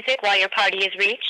music while your party is reached.